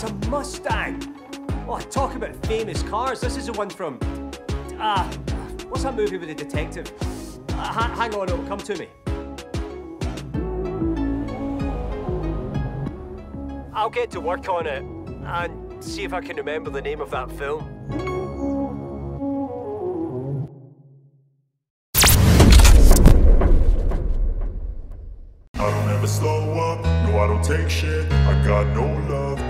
Mustang. Oh, talk about famous cars. This is the one from. Ah, what's that movie with the detective? Uh, ha- hang on, it'll come to me. I'll get to work on it and see if I can remember the name of that film. I don't ever slow up, no I don't take shit I got no love